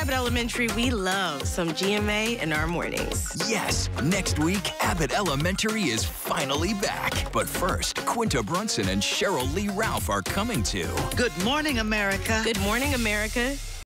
Abbott Elementary, we love some GMA in our mornings. Yes, next week, Abbott Elementary is finally back. But first, Quinta Brunson and Sheryl Lee Ralph are coming to. Good morning, America. Good morning, America.